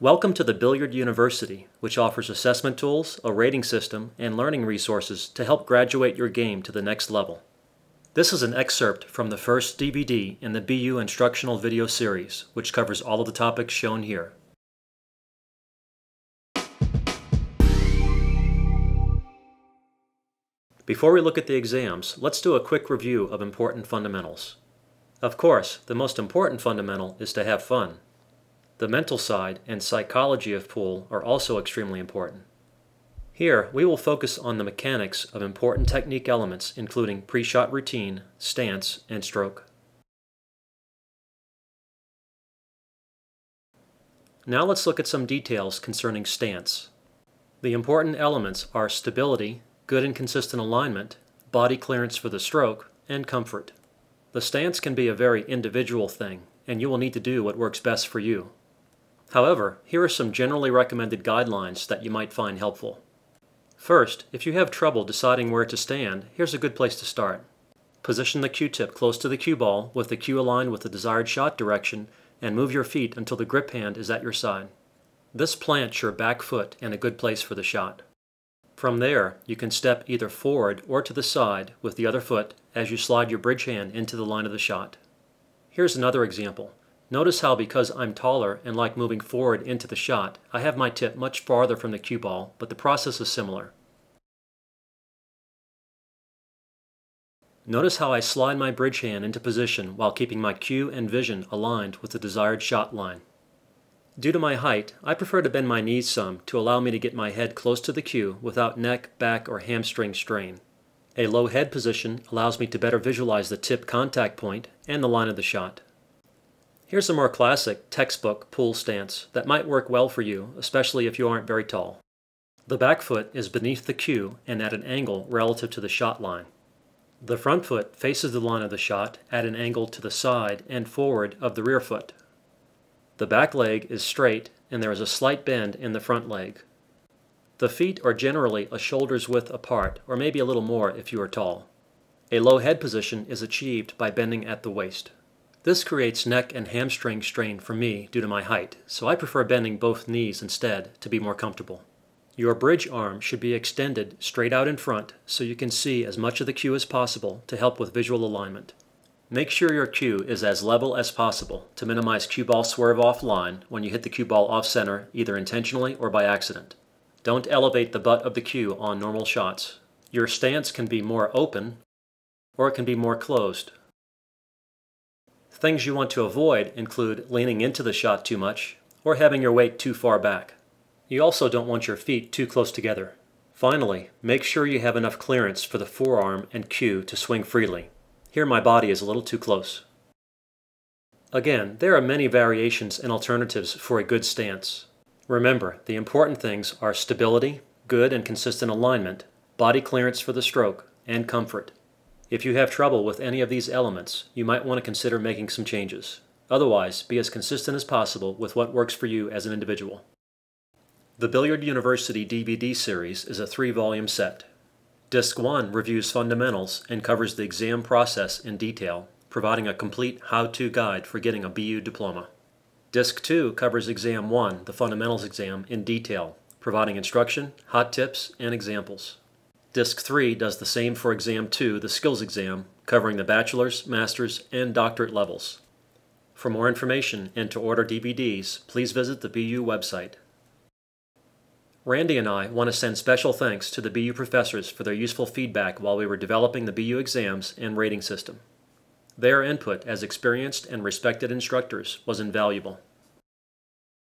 Welcome to the Billiard University, which offers assessment tools, a rating system, and learning resources to help graduate your game to the next level. This is an excerpt from the first DVD in the BU instructional video series, which covers all of the topics shown here. Before we look at the exams, let's do a quick review of important fundamentals. Of course, the most important fundamental is to have fun. The mental side and psychology of pool are also extremely important. Here, we will focus on the mechanics of important technique elements including pre-shot routine, stance, and stroke. Now let's look at some details concerning stance. The important elements are stability, good and consistent alignment, body clearance for the stroke, and comfort. The stance can be a very individual thing, and you will need to do what works best for you. However, here are some generally recommended guidelines that you might find helpful. First, if you have trouble deciding where to stand, here's a good place to start. Position the cue tip close to the cue ball with the cue aligned with the desired shot direction and move your feet until the grip hand is at your side. This plants your back foot in a good place for the shot. From there, you can step either forward or to the side with the other foot as you slide your bridge hand into the line of the shot. Here's another example. Notice how because I'm taller and like moving forward into the shot, I have my tip much farther from the cue ball, but the process is similar. Notice how I slide my bridge hand into position while keeping my cue and vision aligned with the desired shot line. Due to my height, I prefer to bend my knees some to allow me to get my head close to the cue without neck, back, or hamstring strain. A low head position allows me to better visualize the tip contact point and the line of the shot. Here's a more classic textbook pool stance that might work well for you, especially if you aren't very tall. The back foot is beneath the cue and at an angle relative to the shot line. The front foot faces the line of the shot at an angle to the side and forward of the rear foot. The back leg is straight and there is a slight bend in the front leg. The feet are generally a shoulder's width apart, or maybe a little more if you are tall. A low head position is achieved by bending at the waist. This creates neck and hamstring strain for me due to my height, so I prefer bending both knees instead to be more comfortable. Your bridge arm should be extended straight out in front so you can see as much of the cue as possible to help with visual alignment. Make sure your cue is as level as possible to minimize cue ball swerve offline when you hit the cue ball off center either intentionally or by accident. Don't elevate the butt of the cue on normal shots. Your stance can be more open or it can be more closed Things you want to avoid include leaning into the shot too much or having your weight too far back. You also don't want your feet too close together. Finally, make sure you have enough clearance for the forearm and cue to swing freely. Here my body is a little too close. Again, there are many variations and alternatives for a good stance. Remember, the important things are stability, good and consistent alignment, body clearance for the stroke, and comfort. If you have trouble with any of these elements, you might want to consider making some changes. Otherwise, be as consistent as possible with what works for you as an individual. The Billiard University DVD series is a three-volume set. Disc 1 reviews fundamentals and covers the exam process in detail, providing a complete how-to guide for getting a BU diploma. Disc 2 covers Exam 1, the fundamentals exam, in detail, providing instruction, hot tips, and examples. Disc 3 does the same for Exam 2, the skills exam, covering the bachelor's, master's, and doctorate levels. For more information and to order DVDs, please visit the BU website. Randy and I want to send special thanks to the BU professors for their useful feedback while we were developing the BU exams and rating system. Their input as experienced and respected instructors was invaluable.